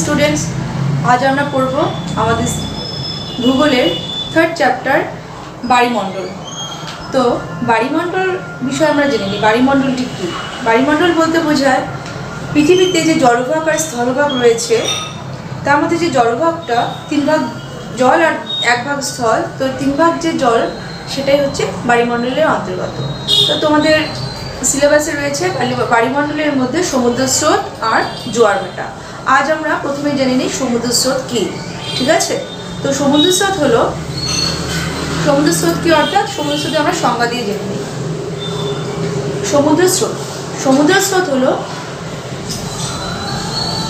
Students আজ আমরা পড়ব আমাদের ভূগোলের থার্ড চ্যাপ্টার বাড়িমণ্ডল। তো বাড়িমণ্ডল বিষয়ে আমরা জেনে নিই। বাড়িমণ্ডলটি কী? বাড়িমণ্ডল বলতে বোঝায় পৃথিবীতে যে জলভাগ আর স্থলভাগ রয়েছে, তার মধ্যে যে জলভাগটা তিন ভাগ জল আর এক ভাগ স্থল, তো তিন ভাগ যে জল, সেটাই হচ্ছে বাড়িমণ্ডলের অন্তর্গত। তো তোমাদের সিলেবাসে রয়েছে, বাড়িমণ্ডলের মধ্যে সমুদ্র স্রোত আর জোয়ার ভাটা। আজ আমরা প্রথমে জেনে নিই সমুদ্র স্রোত কী, ঠিক আছে? তো সমুদ্র স্রোত হলো সমুদ্র স্রোত কি অর্থাৎ সমুদ্র স্রোতে আমরা সংজ্ঞা দিয়ে জেনে নিই। সমুদ্র স্রোত সমুদ্র স্রোত হলো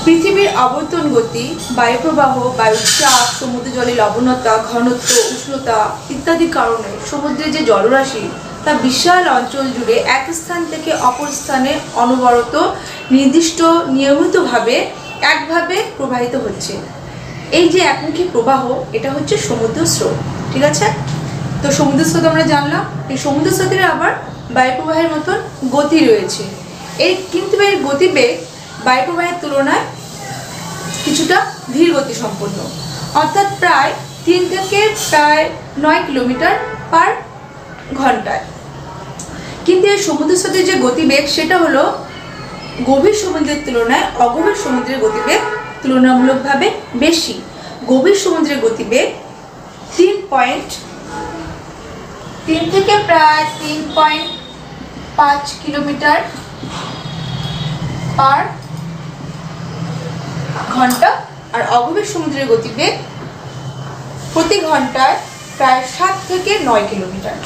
পৃথিবীর আবর্তন গতি, বায়ুপ্রবাহ বায়ুর চাপ সমুদ্র জলের লবণতা, ঘনত্ব, উষ্ণতা ইত্যাদি কারণে সমুদ্রের যে জলরাশি, তা বিশাল অঞ্চল জুড়ে এক স্থান থেকে অপর স্থানে অনবরত নির্দিষ্ট নিয়মিতভাবে একভাবে প্রবাহিত হচ্ছে। এই যে একমুখী প্রবাহ, এটা হচ্ছে সমুদ্র স্রোত, ঠিক আছে? তো সমুদ্র স্রোত আমরা জানলাম, এই সমুদ্র স্রোতের আবার বায়ুপ্রবাহের মতন গতি রয়েছে। এই কিন্তু এর গতিবেগ বায়ুপ্রবাহের তুলনায় কিছুটা ধীর গতি সম্পন্ন। অর্থাৎ প্রায় তিন থেকে প্রায় নয় কিলোমিটার পার ঘন্টায়। কিন্তু এই সমুদ্র স্রোতের যে গতিবেগ সেটা হলো গভীর সমুদ্রের তুলনায় অগভীর সমুদ্রের গতিবেগ তুলনামূলকভাবে বেশি। গভীর সমুদ্রের গতিবেগ তিন পয়েন্ট, তিন থেকে প্রায় তিন পয়েন্ট পাঁচ কিলোমিটার পার ঘণ্টা। আর অগভীর সমুদ্রের গতিবেগ প্রতি ঘন্টায় প্রায় সাত থেকে নয় কিলোমিটার।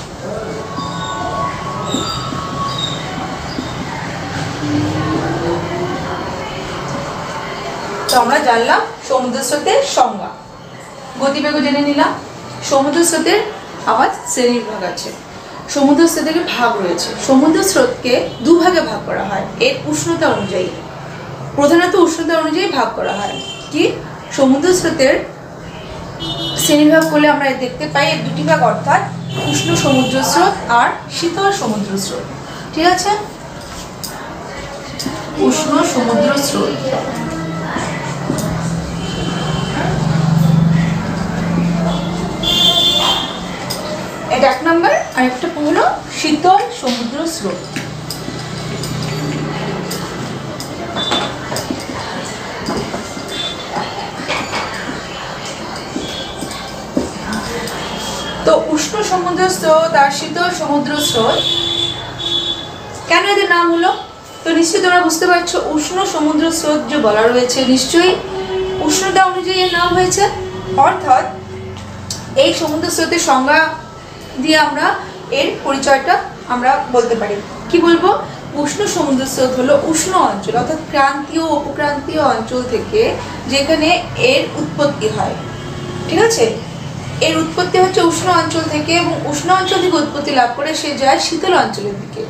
আমরা জানলাম সমুদ্র স্রোতের সংজ্ঞা। গতিবেগও জেনে নিলাম, সমুদ্র স্রোতের আবার শ্রেণির ভাগ আছে। সমুদ্র স্রোতের ভাগ রয়েছে। সমুদ্র স্রোতকে দুভাগে ভাগ করা হয়, এর উষ্ণতা অনুযায়ী। প্রধানত উষ্ণতা অনুযায়ী ভাগ করা হয়। কি? সমুদ্র স্রোতের শ্রেণীভাগ করলে আমরা দেখতে পাই এর দুটি ভাগ, অর্থাৎ উষ্ণ সমুদ্র স্রোত আর শীতল সমুদ্র স্রোত। ঠিক আছে? উষ্ণ সমুদ্র স্রোত। এটা এক নম্বর আর একটা হলো শীতল সমুদ্র স্রোত। তো উষ্ণ সমুদ্র স্রোত আর শীতল সমুদ্র স্রোত, কেন এদের নাম হলো? তো নিশ্চয়ই তোমরা বুঝতে পারছ, উষ্ণ সমুদ্র স্রোত যে বলা রয়েছে, নিশ্চয়ই উষ্ণতা অনুযায়ী এর নাম হয়েছে। অর্থাৎ এই সমুদ্র স্রোতের সংজ্ঞা দিয়ে আমরা এর পরিচয়টা আমরা বলতে পারি। কি বলব? উষ্ণ সমুদ্র স্রোত হলো উষ্ণ অঞ্চল, অর্থাৎ ক্রান্তীয় উপক্রান্তীয় অঞ্চল থেকে যেখানে এর উৎপত্তি হয়। ঠিক আছে? এর উৎপত্তি হচ্ছে উষ্ণ অঞ্চল থেকে এবং উষ্ণ অঞ্চল থেকে উৎপত্তি লাভ করে সে যায় শীতল অঞ্চলের দিকে।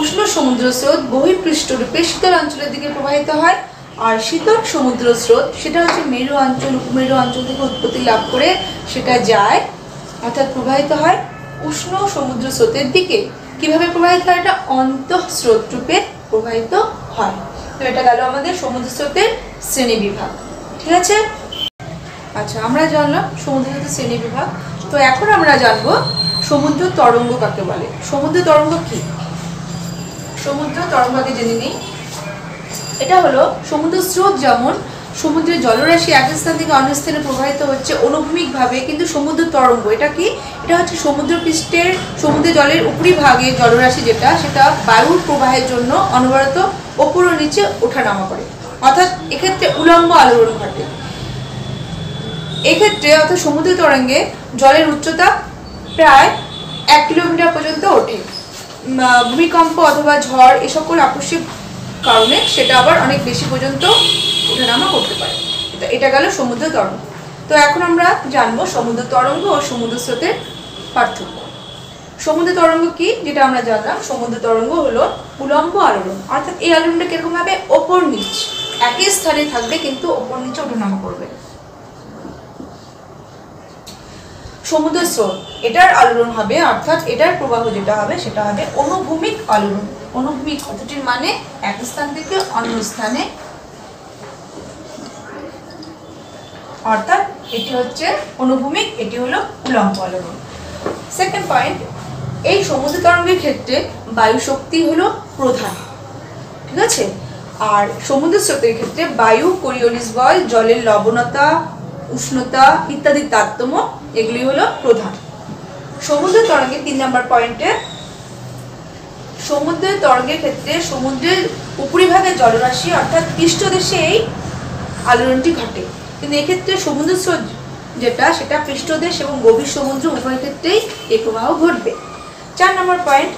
উষ্ণ সমুদ্র স্রোত বহিঃপৃষ্ঠরূপে শীতল অঞ্চলের দিকে প্রবাহিত হয় আর শীতল সমুদ্র স্রোত সেটা হচ্ছে মেরু অঞ্চল, উপমেরু অঞ্চল থেকে উৎপত্তি লাভ করে সেটা যায়, অর্থাৎ প্রবাহিত হয় উষ্ণ সমুদ্র স্রোতের দিকে কীভাবে প্রবাহিত হয়? এটা অন্তঃস্রোত রূপে প্রবাহিত হয়। তো এটা গেল আমাদের সমুদ্র স্রোতের শ্রেণি বিভাগ। ঠিক আছে? আচ্ছা আমরা জানলাম সমুদ্র স্রোতের শ্রেণি বিভাগ। তো এখন আমরা জানব সমুদ্র তরঙ্গ কাকে বলে? সমুদ্র তরঙ্গ কি? সমুদ্র তরঙ্গ আগে জেনে নিই। এটা হলো সমুদ্র স্রোত যেমন সমুদ্রের জলরাশি এক স্থান থেকে অন্য স্থানে প্রবাহিত হচ্ছে অনুভূমিকভাবে, কিন্তু সমুদ্র তরঙ্গ, এটা কি? এটা হচ্ছে সমুদ্র পৃষ্ঠের সমুদ্র জলের উপরিভাগে জলরাশি যেটা, সেটা বায়ুর প্রবাহের জন্য অনবরত ওপর ও নিচে ওঠানামা করে। অর্থাৎ এক্ষেত্রে উলম্ব আলোড়ন ঘটে। এক্ষেত্রে অর্থাৎ সমুদ্র তরঙ্গে জলের উচ্চতা প্রায় এক কিলোমিটার পর্যন্ত ওঠে। ভূমিকম্প অথবা ঝড় এ সকল আকস্মিক কারণে সেটা আবার অনেক বেশি পর্যন্ত ওঠানামা করতে পারে। তো এটা গেল সমুদ্র তরঙ্গ। তো এখন আমরা জানব সমুদ্র তরঙ্গ ও সমুদ্র স্রোতের পার্থক্য। সমুদ্র তরঙ্গ কি? যেটা আমরা জানলাম, সমুদ্র তরঙ্গ হলো উলম্ব আলোড়ন। অর্থাৎ এই আলোড়নটা কীরকম ভাবে? ওপর নিচ। একই স্থানে থাকবে কিন্তু ওপর নিচে ওঠানামা করবে। সমুদ্র স্রোত, এটার আলোড়ন হবে, অর্থাৎ এটার প্রবাহ যেটা হবে, সেটা হবে অনুভূমিক আলোড়ন। অনুভূমিক কথাটির মানে এক স্থান থেকে অন্য স্থানে অর্থাৎ এটি হচ্ছে অনুভূমিক, এটি হলো উলম্ব আলোড়ন। সেকেন্ড পয়েন্ট এই সমুদ্র তরঙ্গের ক্ষেত্রে বায়ু শক্তি হলো প্রধান, ঠিক আছে? আর সমুদ্র স্রোতের ক্ষেত্রে বায়ু, কোরিওলিস বল, জলের লবণতা, উষ্ণতা ইত্যাদি তারতম্য, এগুলি হলো প্রধান। সমুদ্র তরঙ্গের তিন নম্বর পয়েন্টে সমুদ্রের তরঙ্গের ক্ষেত্রে সমুদ্রের উপরিভাগে জলরাশি অর্থাৎ পৃষ্ঠদেশে এই আলোড়নটি ঘটে। কিন্তু এক্ষেত্রে সমুদ্র স্রোত যেটা, সেটা পৃষ্ঠদেশ এবং গভীর সমুদ্র উভয় ক্ষেত্রেই এই প্রবাহ ঘটবে। চার নম্বর পয়েন্ট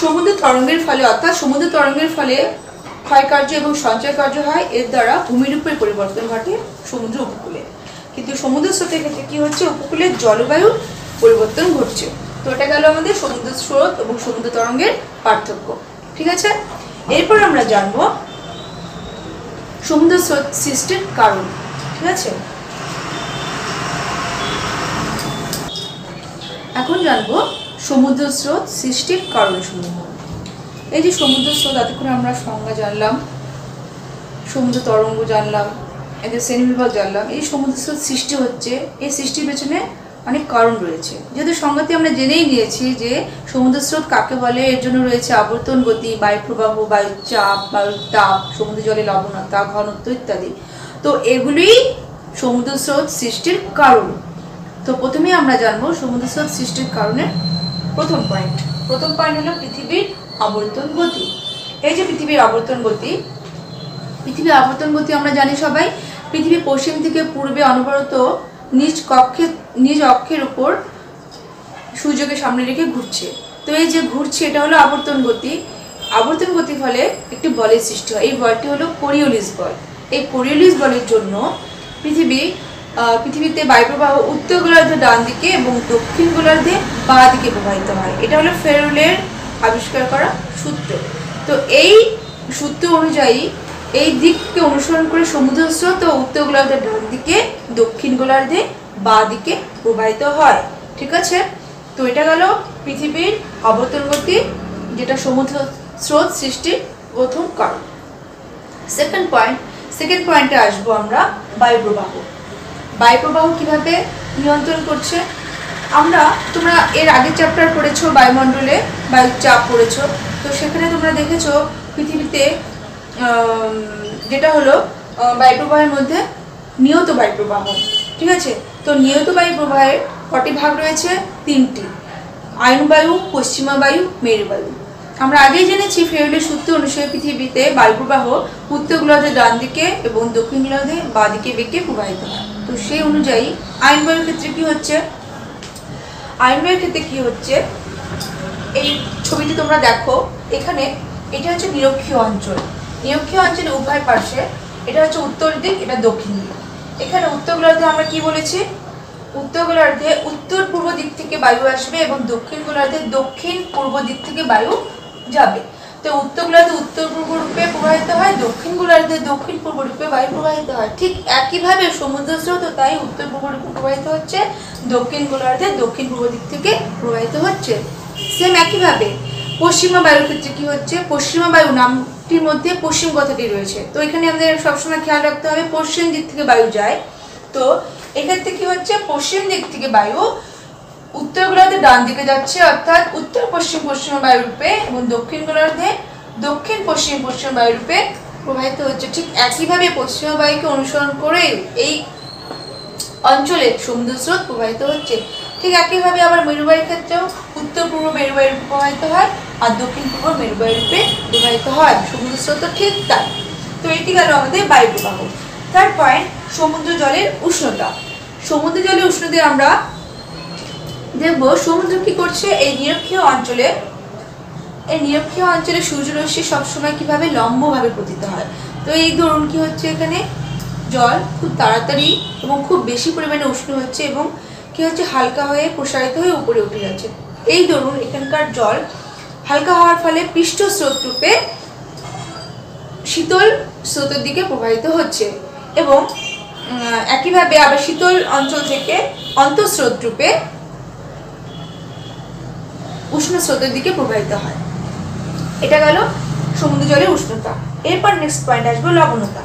সমুদ্র তরঙ্গের ফলে, অর্থাৎ সমুদ্র তরঙ্গের ফলে ক্ষয়কার্য এবং সঞ্চয় কার্য হয়, এর দ্বারা ভূমিরূপের পরিবর্তন ঘটে সমুদ্র উপকূলে। কিন্তু সমুদ্র স্রোতের ক্ষেত্রে কি হচ্ছে? উপকূলের জলবায়ুর পরিবর্তন ঘটছে। তো এটা গেল আমাদের সমুদ্র স্রোত এবং সমুদ্র তরঙ্গের পার্থক্য। ঠিক আছে? এরপর আমরা জানব সমুদ্র স্রোত সৃষ্টির কারণ ঠিক আছে? এখন জানব সমুদ্র স্রোত সৃষ্টির কারণসমূহ। এই যে সমুদ্র স্রোত, এতক্ষণ আমরা সংজ্ঞা জানলাম, সমুদ্র তরঙ্গ জানলাম, এদের শ্রেণীবিভাগ জানলাম। এই সমুদ্র স্রোত সৃষ্টি হচ্ছে, এই সৃষ্টির পেছনে অনেক কারণ রয়েছে। যেহেতু সংগতি আমরা জেনেই নিয়েছি যে সমুদ্র স্রোত কাকে বলে, এর জন্য রয়েছে আবর্তন গতি বায়ু প্রবাহ বায়ুর চাপ, বায়ুর তাপ, সমুদ্র জলে লবণতা, ঘনত্ব ইত্যাদি। তো এগুলি সমুদ্র স্রোত সৃষ্টির কারণ। তো প্রথমেই আমরা জানব সমুদ্র স্রোত সৃষ্টির কারণের প্রথম পয়েন্ট প্রথম পয়েন্ট হলো পৃথিবীর আবর্তন গতি। এই যে পৃথিবীর আবর্তন গতি, পৃথিবীর আবর্তন গতি আমরা জানি সবাই, পৃথিবী পশ্চিম থেকে পূর্বে অনবরত নিজ কক্ষে, নিজ অক্ষের উপর সূর্যকে সামনে রেখে ঘুরছে। তো এই যে ঘুরছে, এটা হলো আবর্তন গতি। আবর্তন গতি ফলে একটি বলের সৃষ্টি হয়। এই বলটি হলো কোরিওলিস বল। এই কোরিওলিস বলের জন্য পৃথিবী পৃথিবীতে বায়ুপ্রবাহ উত্তর গোলার্ধে ডান দিকে এবং দক্ষিণ গোলার্ধে বাঁ দিকে প্রবাহিত হয়। এটা হলো ফেরুলের আবিষ্কার করা সূত্র। তো এই সূত্র অনুযায়ী এই দিককে অনুসরণ করে সমুদ্র স্রোত ও উত্তর গোলার্ধের ডান দিকে, দক্ষিণ গোলার্ধে বাঁ দিকে প্রবাহিত হয়। ঠিক আছে? তো এটা গেল পৃথিবীর অবতরণ গতি যেটা সমুদ্র স্রোত সৃষ্টির প্রথম কারণ। সেকেন্ড পয়েন্ট সেকেন্ড পয়েন্টে আসব আমরা, বায়ুপ্রবাহ। বায়ুপ্রবাহ বায়ু কীভাবে নিয়ন্ত্রণ করছে? আমরা, তোমরা এর আগের চ্যাপ্টার পড়েছো, বায়ুমণ্ডলে বায়ুর চাপ পড়েছো। তো সেখানে তোমরা দেখেছ, পৃথিবীতে যেটা হলো বায়ুপ্রবাহের মধ্যে নিয়ত বায়ু প্রবাহ ঠিক আছে? তো নিয়ত বায়ু প্রবাহের কটি ভাগ রয়েছে? তিনটি। আয়নবায়ু পশ্চিমা বায়ু মেরুবায়ু আমরা আগেই জেনেছি ফেরুলের সূত্র অনুসারে পৃথিবীতে বায়ু প্রবাহ উত্তর গোলার্ধে ডান দিকে এবং দক্ষিণ গোলার্ধে বাঁ দিকে বেঁকে প্রবাহিত হয়। তো সেই অনুযায়ী আয়নবায়ুর ক্ষেত্রে কি হচ্ছে? আয়নবায়ুর ক্ষেত্রে কি হচ্ছে? এই ছবিটি তোমরা দেখো। এখানে এটা হচ্ছে নিরক্ষীয় অঞ্চল। নিরক্ষীয় অঞ্চলের উভয় পাশে এটা হচ্ছে উত্তর দিক, এটা দক্ষিণ দিক। এখানে উত্তর গোলার্ধে আমরা কি বলেছি? উত্তর গোলার্ধে উত্তর পূর্ব দিক থেকে বায়ু আসবে এবং দক্ষিণ গোলার্ধে দক্ষিণ পূর্ব দিক থেকে বায়ু যাবে। তো উত্তর গোলার্ধে উত্তর পূর্ব রূপে প্রবাহিত হয় দক্ষিণ গোলার্ধে দক্ষিণ পূর্ব রূপে বায়ু প্রবাহিত হয়। ঠিক একইভাবে সমুদ্র স্রোত তাই উত্তর পূর্ব রূপে প্রবাহিত হচ্ছে দক্ষিণ গোলার্ধে দক্ষিণ পূর্ব দিক থেকে প্রবাহিত হচ্ছে। সেম একইভাবে পশ্চিমা বায়ুর ক্ষেত্রে কি হচ্ছে? পশ্চিমা বায়ু নামটির মধ্যে পশ্চিম কথাটি রয়েছে। তো এখানে আমাদের সবসময় খেয়াল রাখতে হবে, পশ্চিম দিক থেকে বায়ু যায়। তো এক্ষেত্রে কি হচ্ছে? পশ্চিম দিক থেকে বায়ু উত্তর গোলার্ধে ডান দিকে যাচ্ছে, অর্থাৎ উত্তর পশ্চিম পশ্চিম বায়ুরূপে এবং দক্ষিণ গোলার্ধে দক্ষিণ পশ্চিম পশ্চিম বায়ুরূপে প্রবাহিত হচ্ছে। ঠিক একইভাবে পশ্চিমা বায়ুকে অনুসরণ করে এই অঞ্চলে সমুদ্র স্রোত প্রবাহিত হচ্ছে। ঠিক একইভাবে আবার মেরুবায়ুর ক্ষেত্রেও উত্তর পূর্ব মেরুবায়ু রূপে প্রবাহিত হয় আর দক্ষিণ পূর্ব মেরুবায়ু রূপে প্রবাহিত হয়। সমুদ্র স্রোত ঠিক তাই। তো এটি গেল আমাদের বায়ু প্রবাহ থার্ড পয়েন্ট সমুদ্র জলের উষ্ণতা। সমুদ্র জলের উষ্ণতায় আমরা দেখব, সমুদ্র কি করছে এই নিরক্ষীয় অঞ্চলে। এই নিরক্ষীয় অঞ্চলে সূর্যরশ্মি সবসময় কীভাবে লম্বভাবে পতিত হয়? তো এই ধরুন কি হচ্ছে এখানে? জল খুব তাড়াতাড়ি এবং খুব বেশি পরিমাণে উষ্ণ হচ্ছে এবং কি হচ্ছে? হালকা হয়ে প্রসারিত হয়ে উপরে উঠে যাচ্ছে। এই ধরুন এখানকার জল হালকা হওয়ার ফলে পৃষ্ঠ স্রোত রূপে শীতল স্রোতের দিকে প্রবাহিত হচ্ছে এবং একইভাবে আবার শীতল অঞ্চল থেকে অন্তঃস্রোত রূপে উষ্ণ স্রোতের দিকে প্রবাহিত হয়। এটা গেল সমুদ্র জলের উষ্ণতা। এরপর নেক্সট পয়েন্ট আসবে লবণতা।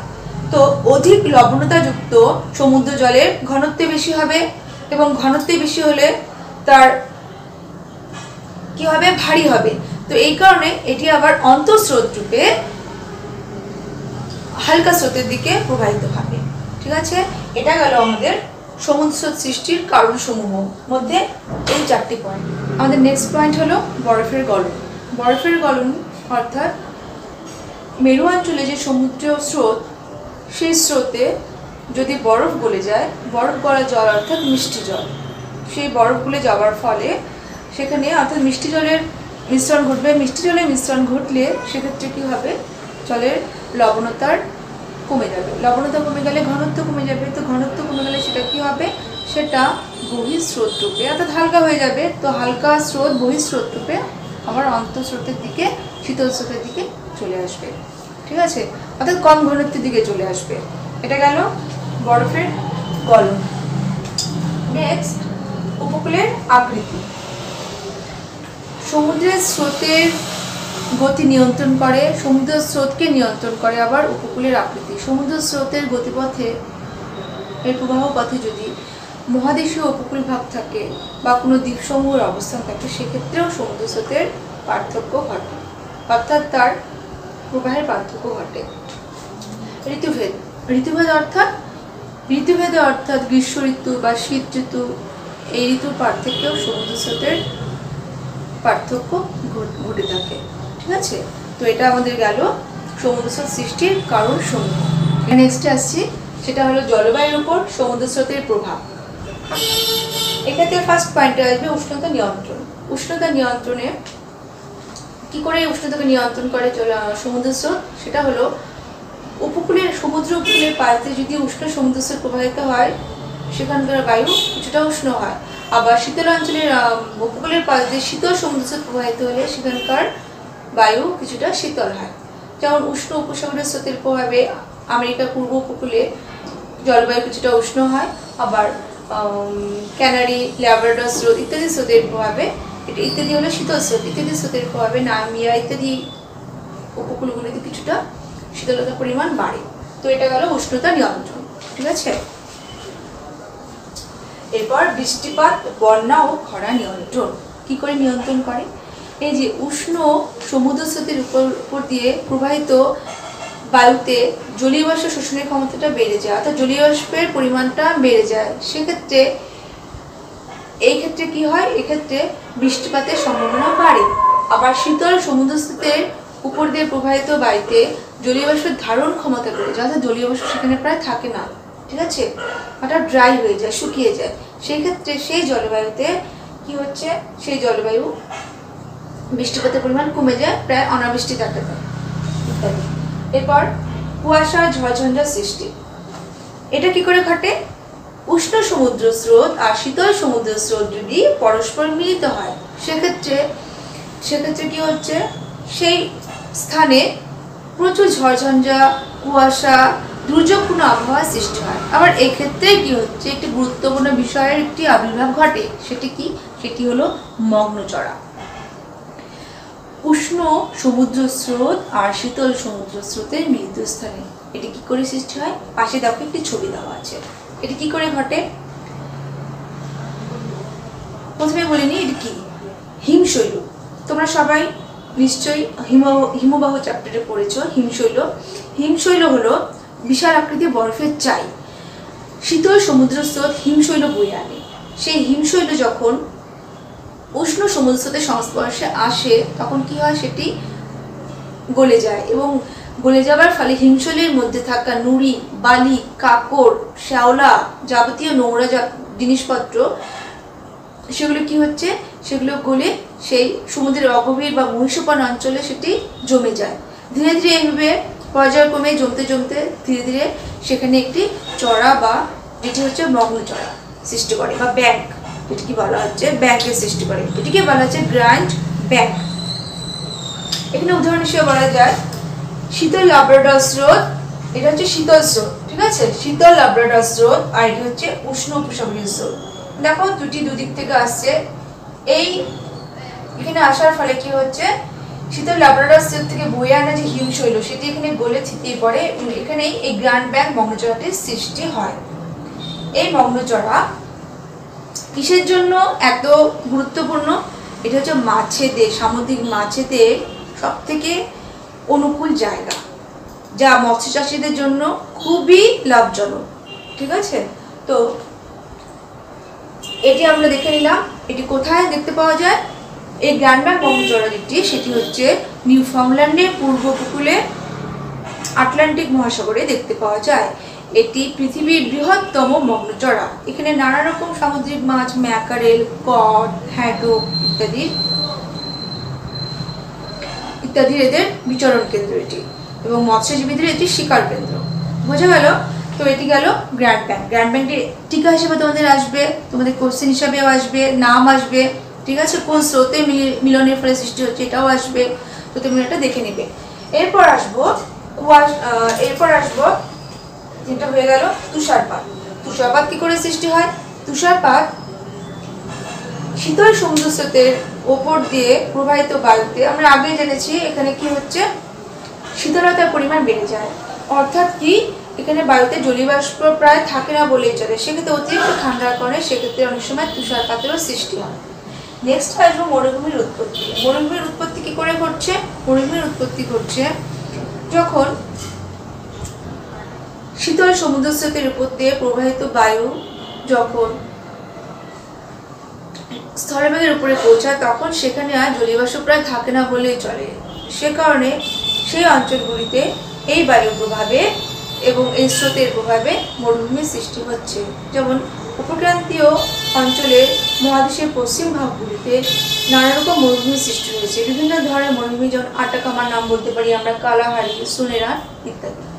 তো অধিক লবণতাযুক্ত সমুদ্র জলের ঘনত্ব বেশি হবে এবং ঘনত্ব বেশি হলে তার কি হবে? ভারী হবে। তো এই কারণে এটি আবার অন্তঃস্রোত রূপে হালকা স্রোতের দিকে প্রবাহিত হবে। ঠিক আছে? এটা গেল আমাদের সমুদ্র সৃষ্টির কারণ সমূহ মধ্যে এই চারটি পয়েন্ট আমাদের নেক্সট পয়েন্ট হলো বরফের গলন। বরফের গলন অর্থাৎ মেরু অঞ্চলে যে সমুদ্র স্রোত, সেই স্রোতে যদি বরফ গলে যায়, বরফ গলা জল অর্থাৎ মিষ্টি জল। সেই বরফ গলে যাওয়ার ফলে সেখানে অর্থাৎ মিষ্টি জলের মিশ্রণ ঘটবে। মিষ্টি জলের মিশ্রণ ঘটলে সেক্ষেত্রে কী হবে? জলের লবণতার কমে যাবে। লবণতা কমে গেলে ঘনত্ব কমে যাবে। তো ঘনত্ব কমে গেলে সেটা কি হবে? সেটা বহিঃস্রোত রূপে অর্থাৎ হালকা হয়ে যাবে। তো হালকা স্রোত বহিঃস্রোত রূপে আবার অন্তঃস্রোতের দিকে শীতল স্রোতের দিকে চলে আসবে। ঠিক আছে? অর্থাৎ কম ঘনত্বের দিকে চলে আসবে। এটা গেল বরফের গলন নেক্সট উপকূলের আকৃতি। সমুদ্রের স্রোতের গতি নিয়ন্ত্রণ করে সমুদ্র স্রোতকে নিয়ন্ত্রণ করে আবার উপকূলের আকৃতি। সমুদ্র স্রোতের গতিপথে এর প্রবাহ পথে যদি মহাদেশীয় উপকূল ভাগ থাকে বা কোনো দ্বীপসমূহের অবস্থান থাকে, সেক্ষেত্রেও সমুদ্র স্রোতের পার্থক্য ঘটে। অর্থাৎ তার প্রবাহের পার্থক্য ঘটে। ঋতুভেদ। ঋতুভেদ অর্থাৎ, ঋতুভেদে অর্থাৎ গ্রীষ্ম ঋতু বা শীত ঋতু, এই ঋতুর পার্থক্যেও সমুদ্র স্রোতের পার্থক্য ঘটে থাকে। ঠিক আছে? তো এটা আমাদের গেল সমুদ্র স্রোত সৃষ্টির কারণ সমূহ। নেক্সটে আসছি, সেটা হলো জলবায়ুর উপর সমুদ্রস্রোতের প্রভাব। এক্ষেত্রে ফার্স্ট পয়েন্টে আসবে উষ্ণতা নিয়ন্ত্রণ। উষ্ণতা নিয়ন্ত্রণে কি করে উষ্ণতাকে নিয়ন্ত্রণ করে জল- সমুদ্র সেটা হলো উপকূলের সমুদ্র উপকূলের পাশ দিয়ে যদি উষ্ণ সমুদ্র স্রোত প্রবাহিত হয়, সেখানকার বায়ু কিছুটা উষ্ণ হয়। আবার শীতল অঞ্চলের উপকূলের পাশ দিয়ে শীতল সমুদ্র স্রোত প্রবাহিত হলে সেখানকার বায়ু কিছুটা শীতল হয়। যেমন উষ্ণ উপসাগরীয় স্রোতের প্রভাবে আমেরিকার পূর্ব উপকূলে জলবায়ু কিছুটা উষ্ণ হয়, আবার ক্যানারি ল্যাব্রাডর স্রোত ইত্যাদি স্রোতের প্রভাবে, এটা ইত্যাদি হলো শীতল স্রোত, ইত্যাদি স্রোতের প্রভাবে নামিয়া ইত্যাদি উপকূলগুলিতে কিছুটা শীতলতার পরিমাণ বাড়ে। তো এটা গেল উষ্ণতা নিয়ন্ত্রণ, ঠিক আছে? এরপর বৃষ্টিপাত, বন্যা ও খরা নিয়ন্ত্রণ, কি করে নিয়ন্ত্রণ করে? এই যে উষ্ণ সমুদ্র স্রোতের উপর উপর দিয়ে প্রবাহিত বায়ুতে জলীয় বাষ্প শোষণের ক্ষমতাটা বেড়ে যায়, অর্থাৎ জলীয় বাষ্পের পরিমাণটা বেড়ে যায়। সেক্ষেত্রে এই ক্ষেত্রে কি হয়? এক্ষেত্রে বৃষ্টিপাতের সম্ভাবনা বাড়ে। আবার শীতল সমুদ্র স্রোতের উপর দিয়ে প্রবাহিত বায়ুতে জলীয় বাষ্পের ধারণ ক্ষমতা বেড়ে যায়, অর্থাৎ জলীয় বাষ্প সেখানে প্রায় থাকে না, ঠিক আছে? ওটা ড্রাই হয়ে যায়, শুকিয়ে যায়। সেই ক্ষেত্রে সেই জলবায়ুতে কি হচ্ছে? সেই জলবায়ু বৃষ্টিপাতের পরিমাণ কমে যায়, প্রায় অনাবৃষ্টি দেখা যায় ইত্যাদি। এরপর কুয়াশা ঝড়ঝঞ্ঝার সৃষ্টি। এটা কি করে ঘটে? উষ্ণ সমুদ্র স্রোত আর শীতল সমুদ্র স্রোত যদি পরস্পর মিলিত হয়, সেক্ষেত্রে সেক্ষেত্রে কি হচ্ছে? সেই স্থানে প্রচুর ঝড়ঝঞ্ঝা, কুয়াশা দুর্যোগপূর্ণ আবহাওয়া সৃষ্টি হয়। আবার এক্ষেত্রে কি হচ্ছে? একটি গুরুত্বপূর্ণ বিষয়ের একটি আবির্ভাব ঘটে, সেটি কি? সেটি হলো মগ্নচড়া উষ্ণ সমুদ্র স্রোত আর শীতল সমুদ্র স্রোতের মিলিত স্থানে এটি কি করে সৃষ্টি হয়? পাশে দেখো একটি ছবি দেওয়া আছে। এটি কি করে ঘটে? প্রথমে বলিনি এটি কি? হিমশৈল। তোমরা সবাই নিশ্চয়ই হিম, হিমবাহ চ্যাপ্টারে পড়েছ, হিমশৈল। হিমশৈল হলো বিশাল আকৃতি বরফের চাই শীতল সমুদ্র স্রোত হিমশৈল বয়ে আনে। সেই হিমশৈল যখন উষ্ণ সমুদ্র স্রোতের সংস্পর্শে আসে, তখন কি হয়? সেটি গলে যায় এবং গলে যাবার ফলে হিমশৈলের মধ্যে থাকা নুড়ি, বালি, কাকড়, শ্যাওলা যাবতীয় নোংরা জিনিসপত্র, সেগুলো কি হচ্ছে? সেগুলো গলে সেই সমুদ্রের অগভীর বা মহিষপান অঞ্চলে সেটি জমে যায়। ধীরে ধীরে এইভাবে পর্যায়ক্রমে জমতে জমতে ধীরে ধীরে সেখানে একটি চড়া বা যেটি হচ্ছে মগ্ন চড়া সৃষ্টি করে বা ব্যাংক। এটিকে বলা হচ্ছে ব্যাংকের সৃষ্টি করে। এটিকে বলা হচ্ছে গ্র্যান্ড ব্যাংক। এখানে উদাহরণ হিসেবে বলা যায়, শীতল লাব্রাডর স্রোত, এটা হচ্ছে শীতল স্রোত, ঠিক আছে? শীতল লাব্রাডর স্রোত, আর এটা হচ্ছে উষ্ণ উপসাগরীয় স্রোত। দেখো, দুটি দুদিক থেকে আসছে। এই এখানে আসার ফলে কি হচ্ছে? শীতল লাবরাডর স্রোত থেকে বয়ে আনা যে হিমশৈল সেটি এখানে গলে ছিটিয়ে পড়ে এখানেই এই গ্র্যান্ড ব্যাংক মগ্নচড়াটির সৃষ্টি হয়। এই মগ্নচড়া কিসের জন্য এত গুরুত্বপূর্ণ? এটা হচ্ছে মাছেদের, সামুদ্রিক মাছেদের সব থেকে অনুকূল জায়গা, যা মৎস্য চাষিদের জন্য খুবই লাভজনক, ঠিক আছে? তো এটি আমরা দেখে নিলাম, এটি কোথায় দেখতে পাওয়া যায়? এই গ্র্যান্ডব্যাক মগ্নচড়া যেটি সেটি হচ্ছে নিউফাউন্ডল্যান্ডের পূর্ব উপকূলে আটলান্টিক মহাসাগরে দেখতে পাওয়া যায়। এটি পৃথিবীর বৃহত্তম মগ্নচড়া। এখানে নানা রকম সামুদ্রিক মাছ, ম্যাকারেল কড হ্যাডো ইত্যাদি ইত্যাদির এদের বিচরণ কেন্দ্র এটি এবং মৎস্যজীবীদের এটি শিকার কেন্দ্র। বোঝা গেল? তো এটি গেল গ্র্যান্ড ব্যাংক। গ্র্যান্ড ব্যাংকটি টিকা হিসেবে তোমাদের আসবে, তোমাদের কোশ্চেন হিসাবেও আসবে, নাম আসবে, ঠিক আছে? কোন স্রোতে মিলি- মিলনের ফলে সৃষ্টি হচ্ছে এটাও আসবে। তো তুমি এটা দেখে নিবে। এরপর আসব এরপর আসব যেটা হয়ে গেল তুষারপাত। তুষারপাত কি করে সৃষ্টি হয়? তুষারপাত শীতল সমুদ্র ওপর দিয়ে প্রবাহিত বায়ুতে, আমরা আগে জেনেছি এখানে কি হচ্ছে? শীতলতার পরিমাণ বেড়ে যায়। অর্থাৎ কি? এখানে বায়ুতে জলীয়বাষ্প প্রায় থাকে না বলেই চলে। সেক্ষেত্রে অতিরিক্ত ঠান্ডার কারণে সেক্ষেত্রে অনেক সময় তুষারপাতেরও সৃষ্টি হয়। নেক্সট আসব মরুভূমির উৎপত্তি। মরুভূমির উৎপত্তি কি করে ঘটছে? মরুভূমির উৎপত্তি ঘটছে যখন শীতল সমুদ্র স্রোতের উপর দিয়ে প্রবাহিত বায়ু যখন স্থলভাগের উপরে পৌঁছায়, তখন সেখানে আর জলীয়বাষ্প প্রায় থাকে না বলেই চলে। সে কারণে সেই অঞ্চলগুলিতে এই বায়ুর প্রভাবে এবং এই স্রোতের প্রভাবে মরুভূমির সৃষ্টি হচ্ছে। যেমন, উপক্রান্তীয় অঞ্চলের মহাদেশের পশ্চিম ভাগগুলিতে নানা রকম মরুভূমির সৃষ্টি হয়েছে। বিভিন্ন ধরনের মরুভূমি, যেমন আটাকামার নাম বলতে পারি আমরা, কালাহারি সোনেরা ইত্যাদি।